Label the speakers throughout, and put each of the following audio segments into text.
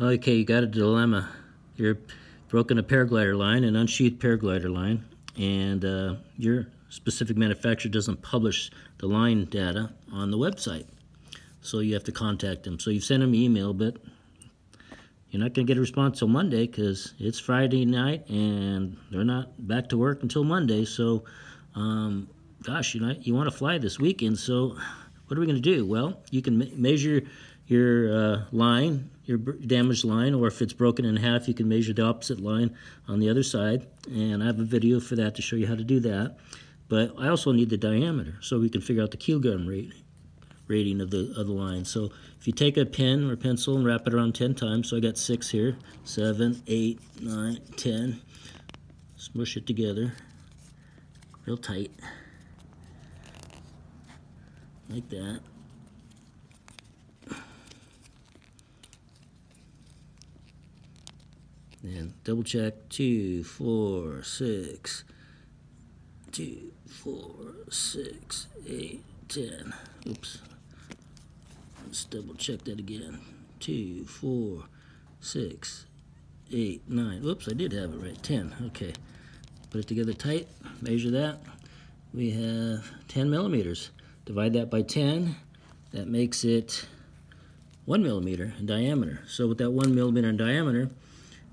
Speaker 1: Okay, you got a dilemma. You're broken a paraglider line, an unsheathed paraglider line, and uh, your specific manufacturer doesn't publish the line data on the website. So you have to contact them. So you've sent them an email, but you're not going to get a response till Monday because it's Friday night and they're not back to work until Monday. So, um, gosh, you know, you want to fly this weekend. So, what are we going to do? Well, you can me measure your uh, line, your damaged line, or if it's broken in half, you can measure the opposite line on the other side. And I have a video for that to show you how to do that. But I also need the diameter so we can figure out the kilogram rate rating of the, of the line. So if you take a pen or pencil and wrap it around 10 times, so I got six here, seven, eight, nine, 10, smush it together real tight, like that. And double check, two, four, six, two, four, six, eight, ten. Oops. Let's double check that again. Two, four, six, eight, nine. Oops, I did have it right. Ten. Okay. Put it together tight. Measure that. We have 10 millimeters. Divide that by 10. That makes it one millimeter in diameter. So with that one millimeter in diameter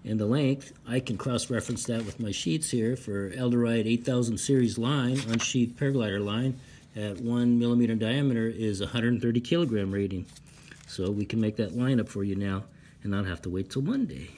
Speaker 1: and the length, I can cross-reference that with my sheets here for Edelrid 8000 series line, unsheathed paraglider line at one millimeter diameter is 130 kilogram rating. So we can make that line up for you now and not have to wait till Monday.